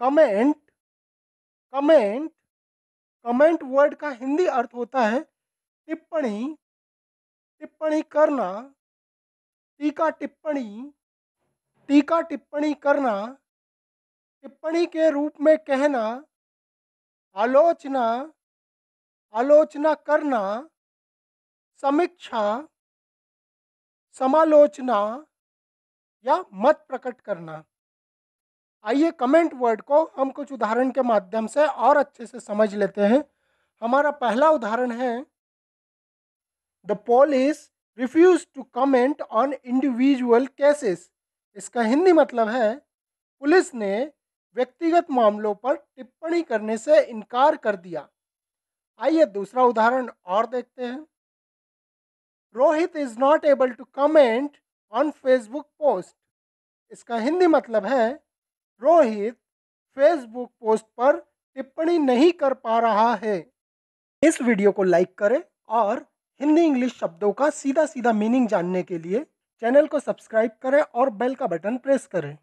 Comment comment comment word का हिंदी अर्थ होता है टिप्पणी टिप्पणी करना, टीका टिप्पणी टीका टिप्पणी करना, टिप्पणी के रूप में कहना, आलोचना आलोचना करना, समीक्षा, समालोचना या मत प्रकट करना। आइए कमेंट वर्ड को हम कुछ उदाहरण के माध्यम से और अच्छे से समझ लेते हैं। हमारा पहला उदाहरण है the police refuse to comment on individual cases इसका हिंदी मतलब है, पुलिस ने व्यक्तिगत मामलों पर टिप्पणी करने से इनकार कर दिया. आइए दूसरा उदाहरण और देखते हैं। Rohit is not able to comment on Facebook post इसका हिंदी मतलब है रोहित फेसबुक पोस्ट पर टिप्पणी नहीं कर पा रहा है। इस वीडियो को लाइक करें और हिंदी इंग्लिश शब्दों का सीधा सीधा मीनिंग जानने के लिए चैनल को सब्सक्राइब करें और बेल का बटन प्रेस करें।